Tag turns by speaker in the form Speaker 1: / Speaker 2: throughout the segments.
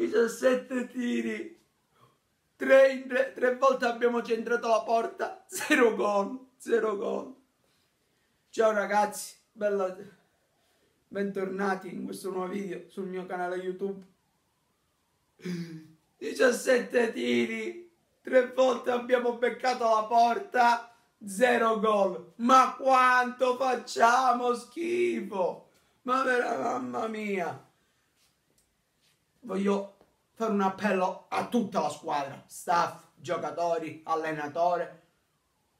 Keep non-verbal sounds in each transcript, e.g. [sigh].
Speaker 1: 17 tiri. Tre, tre, tre volte abbiamo centrato la porta. Zero gol. Zero gol. Ciao ragazzi. Bella... Bentornati in questo nuovo video sul mio canale YouTube. 17 tiri. Tre volte abbiamo beccato la porta. Zero gol. Ma quanto facciamo schifo. Ma vera mamma mia voglio fare un appello a tutta la squadra, staff, giocatori, allenatore.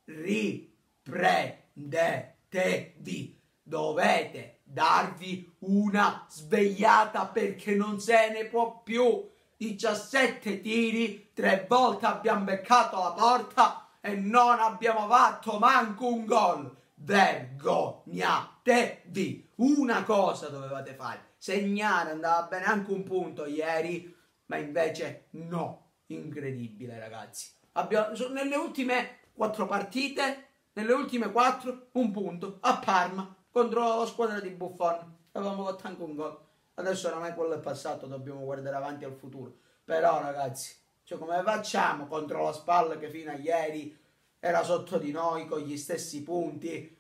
Speaker 1: Riprendetevi. Dovete darvi una svegliata perché non se ne può più. 17 tiri, tre volte abbiamo beccato la porta e non abbiamo fatto manco un gol. Vergognatevi! Una cosa dovevate fare segnare, andava bene anche un punto ieri, ma invece no, incredibile ragazzi. Abbiamo, nelle ultime quattro partite, nelle ultime quattro, un punto a Parma contro la squadra di Buffon. Avevamo fatto anche un gol. Adesso oramai quello è passato, dobbiamo guardare avanti al futuro. Però ragazzi, cioè come facciamo contro la spalla che fino a ieri era sotto di noi con gli stessi punti?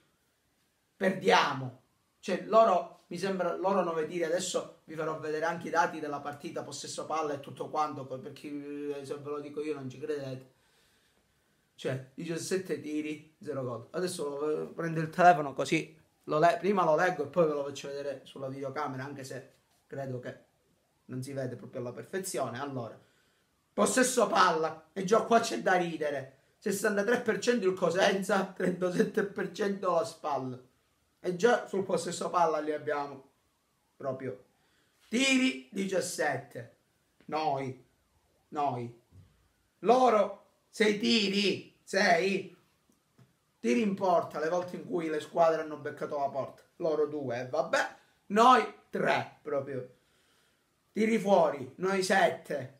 Speaker 1: Perdiamo. Cioè loro mi sembra loro 9 tiri. Adesso vi farò vedere anche i dati della partita, possesso palla e tutto quanto, perché eh, se ve lo dico io non ci credete. Cioè, 17 tiri, 0 gol. Adesso prendo il telefono così, lo prima lo leggo e poi ve lo faccio vedere sulla videocamera, anche se credo che non si vede proprio alla perfezione. Allora, possesso palla, e già qua c'è da ridere. 63% il Cosenza, 37% la spalla. E già sul possesso palla li abbiamo proprio. Tiri 17. Noi. Noi. Loro 6 tiri. 6. Tiri in porta le volte in cui le squadre hanno beccato la porta. Loro 2. Vabbè. Noi 3 proprio. Tiri fuori. Noi 7.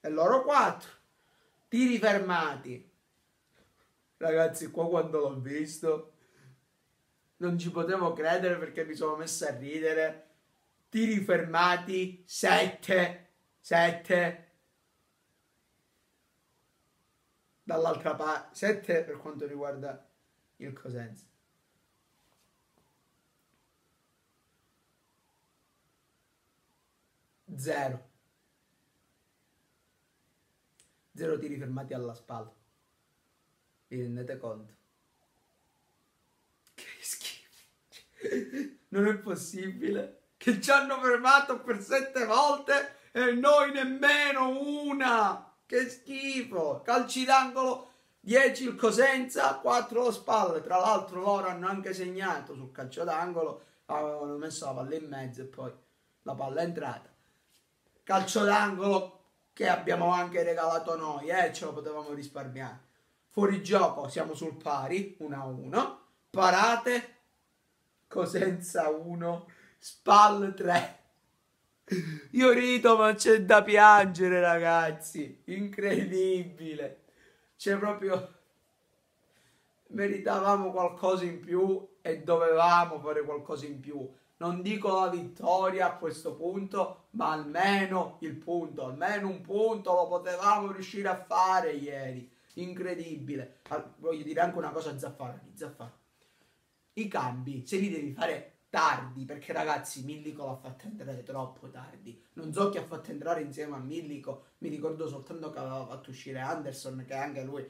Speaker 1: E loro 4. Tiri fermati. Ragazzi, qua quando l'ho visto non ci potevo credere perché mi sono messo a ridere. Tiri fermati, 7, 7. Dall'altra parte, 7 per quanto riguarda il Cosenza. Zero. Zero tiri fermati alla spalla. Vi rendete conto? [laughs] Non è possibile che ci hanno fermato per sette volte e noi nemmeno una. Che schifo. Calci d'angolo 10 il Cosenza, 4 lo spalle. Tra l'altro loro hanno anche segnato sul calcio d'angolo, avevano messo la palla in mezzo e poi la palla è entrata. Calcio d'angolo che abbiamo anche regalato noi, eh, ce lo potevamo risparmiare. Fuori gioco siamo sul pari, 1 a 1. Parate Cosenza 1, Spal 3. Io rido ma c'è da piangere ragazzi, incredibile. C'è proprio... Meritavamo qualcosa in più e dovevamo fare qualcosa in più. Non dico la vittoria a questo punto, ma almeno il punto, almeno un punto lo potevamo riuscire a fare ieri. Incredibile. Voglio dire anche una cosa a Zaffarani. Zaffarani i cambi se li devi fare tardi, perché ragazzi Millico l'ha fatto entrare troppo tardi. Non so chi ha fatto entrare insieme a Millico, mi ricordo soltanto che aveva fatto uscire Anderson, che anche lui...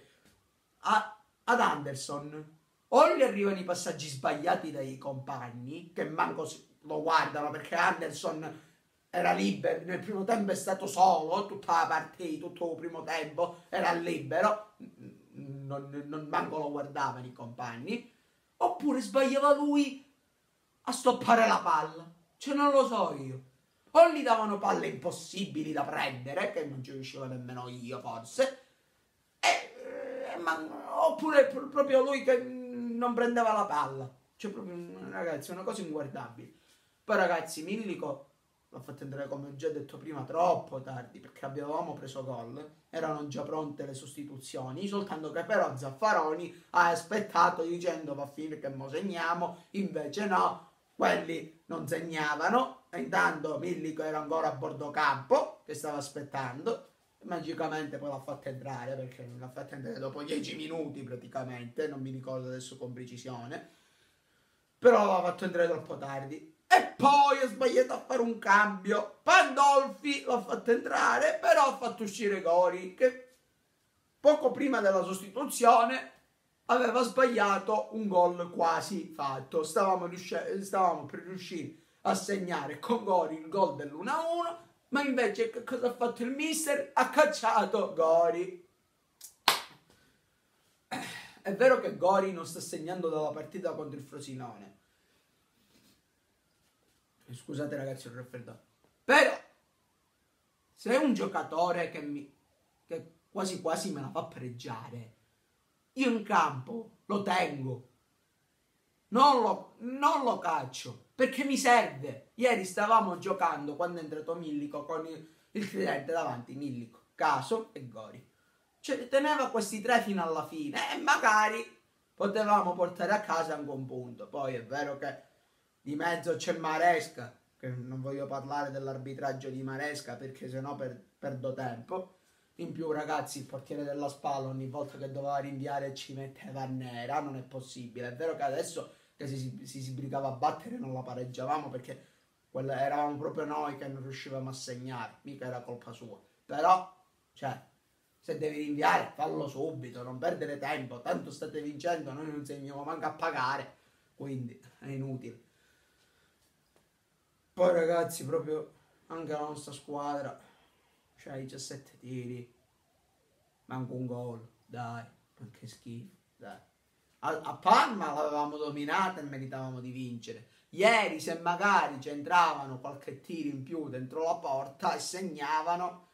Speaker 1: A, ad Anderson. O gli arrivano i passaggi sbagliati dai compagni, che manco lo guardano, perché Anderson era libero, nel primo tempo è stato solo, tutta la partita, tutto il primo tempo era libero, non, non manco lo guardavano i compagni Oppure sbagliava lui a stoppare la palla. Cioè non lo so io. O gli davano palle impossibili da prendere, che non ci riuscivo nemmeno io forse. E, eh, ma, oppure proprio lui che non prendeva la palla. Cioè proprio, ragazzi, una cosa inguardabile. Poi ragazzi, Millico l'ho fatto entrare come ho già detto prima troppo tardi perché avevamo preso gol erano già pronte le sostituzioni soltanto che però Zaffaroni ha aspettato dicendo va a finire che mo segniamo invece no quelli non segnavano, e intanto Millico era ancora a bordo campo, che stava aspettando, magicamente poi l'ha fatto entrare, perché l'ha fatto entrare dopo 10 minuti praticamente, non mi ricordo adesso con precisione, però l'ha fatto entrare troppo tardi. E poi ha sbagliato a fare un cambio. Pandolfi l'ha fatto entrare, però ha fatto uscire Gori, che poco prima della sostituzione aveva sbagliato un gol quasi fatto. Stavamo, riusci- stavamo per riuscire a segnare con Gori il gol dell'1-1, ma invece che cosa ha fatto il mister? Ha cacciato Gori. È vero che Gori non sta segnando dalla partita contro il Frosinone. Scusate ragazzi, ho raffreddato. Però, se è un giocatore che, mi, che quasi quasi me la fa pareggiare, io in campo lo tengo. Non lo, non lo caccio perché mi serve. Ieri stavamo giocando quando è entrato Millico con il, il tridente davanti, Millico, Caso e Gori. Cioè, teneva questi tre fino alla fine e magari potevamo portare a casa anche un punto. Poi è vero che di mezzo c'è Maresca, che non voglio parlare dell'arbitraggio di Maresca perché sennò per, perdo tempo. In più, ragazzi, il portiere della spalla ogni volta che doveva rinviare ci metteva nera, non è possibile. È vero che adesso che si, si, si sbrigava a battere non la pareggiavamo perché quella, eravamo proprio noi che non riuscivamo a segnare, mica era colpa sua. Però, cioè, se devi rinviare, fallo subito, non perdere tempo, tanto state vincendo, noi non segniamo manco a pagare, quindi è inutile. Poi ragazzi, proprio anche la nostra squadra c'ha 17 tiri, manco un gol, dai, ma che schifo, dai. A, a Parma l'avevamo dominata e meritavamo di vincere. Ieri se magari c'entravano qualche tiro in più dentro la porta e segnavano,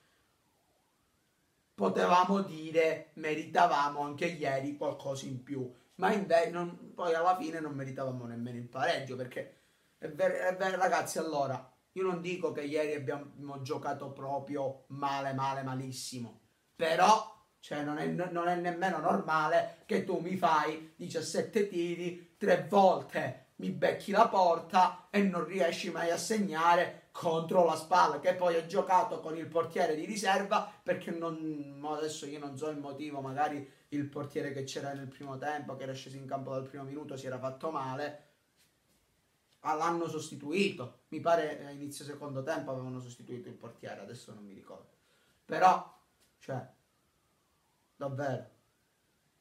Speaker 1: potevamo dire meritavamo anche ieri qualcosa in più. Ma invece non, poi alla fine non meritavamo nemmeno il pareggio perché è vero, è vero ragazzi allora io non dico che ieri abbiamo giocato proprio male, male, malissimo, però cioè, non, è, non, è, nemmeno normale che tu mi fai 17 tiri, tre volte mi becchi la porta e non riesci mai a segnare contro la spalla, che poi ha giocato con il portiere di riserva perché non, adesso io non so il motivo, magari il portiere che c'era nel primo tempo, che era sceso in campo dal primo minuto, si era fatto male l'hanno sostituito. Mi pare a inizio secondo tempo avevano sostituito il portiere, adesso non mi ricordo. Però, cioè, davvero,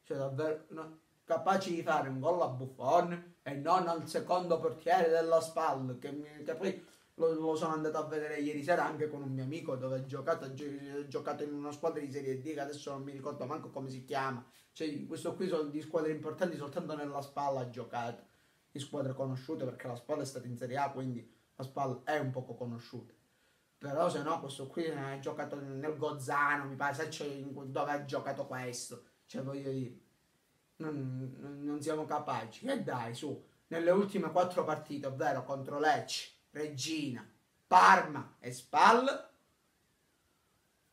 Speaker 1: cioè davvero, no, capaci di fare un gol a Buffon e non al secondo portiere della SPAL, che, che poi lo, lo, sono andato a vedere ieri sera anche con un mio amico dove ha giocato, ha giocato in una squadra di Serie D che adesso non mi ricordo manco come si chiama. Cioè, questo qui sono di squadre importanti soltanto nella spalla ha giocato di squadre conosciute perché la SPAL è stata in Serie A, quindi la SPAL è un poco conosciuta. Però se no questo qui ha giocato nel Gozzano, mi pare, se c'è dove ha giocato questo. Cioè voglio dire, non, non siamo capaci. E dai, su, nelle ultime quattro partite, ovvero contro Lecce, Regina, Parma e Spal,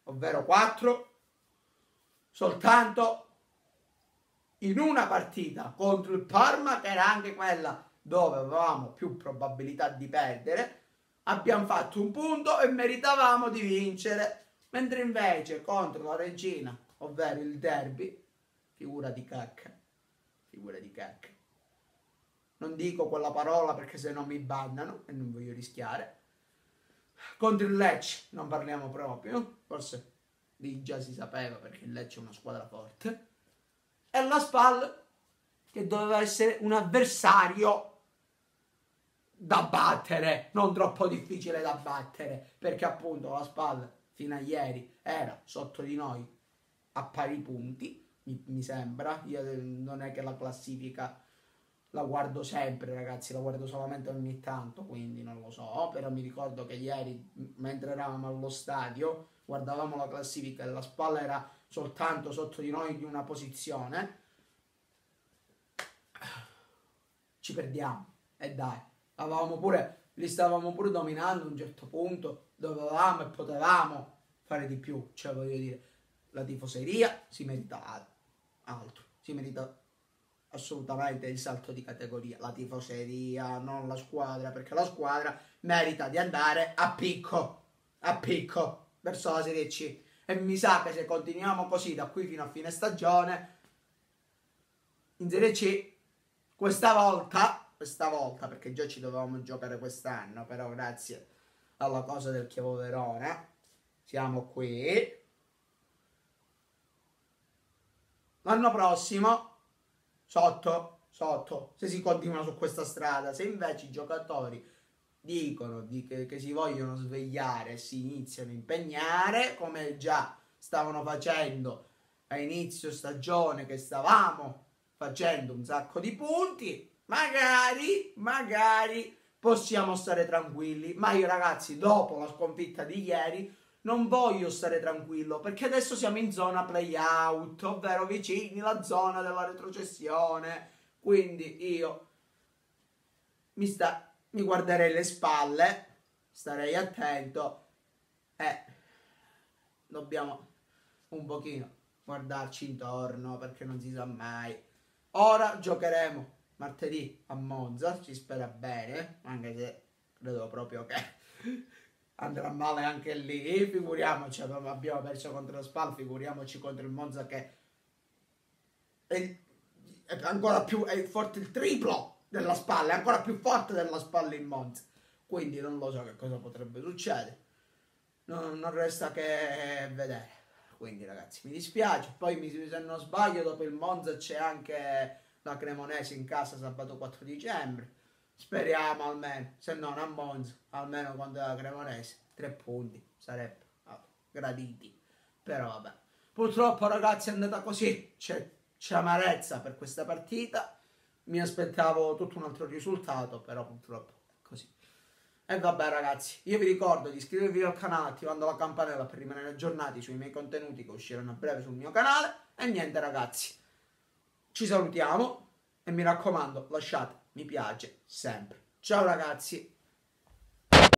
Speaker 1: ovvero quattro, soltanto in una partita contro il Parma, che era anche quella dove avevamo più probabilità di perdere, abbiamo fatto un punto e meritavamo di vincere. Mentre invece contro la Regina, ovvero il derby, figura di cacca, figura di cacca. Non dico quella parola perché se no mi bannano e non voglio rischiare. Contro il Lecce non parliamo proprio, forse lì già si sapeva perché il Lecce è una squadra forte e la SPAL che doveva essere un avversario da battere, non troppo difficile da battere, perché appunto la SPAL fino a ieri era sotto di noi a pari punti, mi, mi sembra, io eh, non è che la classifica la guardo sempre ragazzi, la guardo solamente ogni tanto, quindi non lo so, però mi ricordo che ieri mentre eravamo allo stadio guardavamo la classifica e la spalla era soltanto sotto di noi di una posizione, ci perdiamo. E dai, avevamo pure, li stavamo pure dominando a un certo punto, dovevamo e potevamo fare di più. Cioè, voglio dire, la tifoseria si merita altro, si merita assolutamente il salto di categoria, la tifoseria, non la squadra, perché la squadra merita di andare a picco, a picco, verso la Serie C. E mi sa che se continuiamo così da qui fino a fine stagione, in Serie C, questa volta, questa volta, perché già ci dovevamo giocare quest'anno, però grazie alla cosa del Chievo Verona, siamo qui. L'anno prossimo sotto, sotto, se si continua su questa strada. Se invece i giocatori dicono di che, che, si vogliono svegliare si iniziano a impegnare, come già stavano facendo a inizio stagione, che stavamo facendo un sacco di punti, magari, magari possiamo stare tranquilli. Ma io ragazzi, dopo la sconfitta di ieri, non voglio stare tranquillo perché adesso siamo in zona playout, ovvero vicini alla zona della retrocessione. Quindi io mi, sta, mi guarderei le spalle, starei attento e dobbiamo un pochino guardarci intorno perché non si sa mai. Ora giocheremo martedì a Monza, ci spera bene, anche se credo proprio che andrà male anche lì, figuriamoci, abbiamo perso contro lo Spal, figuriamoci contro il Monza che è, è ancora più, è forte il triplo della spalla, è ancora più forte della spalla in Monza, quindi non lo so che cosa potrebbe succedere, non, non resta che vedere. Quindi ragazzi, mi dispiace, poi se non sbaglio dopo il Monza c'è anche la Cremonese in casa sabato 4 dicembre Speriamo almeno, se non a Monza, almeno quando la Cremonese, tre punti sarebbe ah, graditi. Però vabbè. Purtroppo ragazzi è andata così, c'è amarezza per questa partita. Mi aspettavo tutto un altro risultato, però purtroppo è così. E vabbè ragazzi, io vi ricordo di iscrivervi al canale attivando la campanella per rimanere aggiornati sui miei contenuti che usciranno a breve sul mio canale. E niente ragazzi, ci salutiamo e mi raccomando lasciate mi piace sempre. Ciao ragazzi!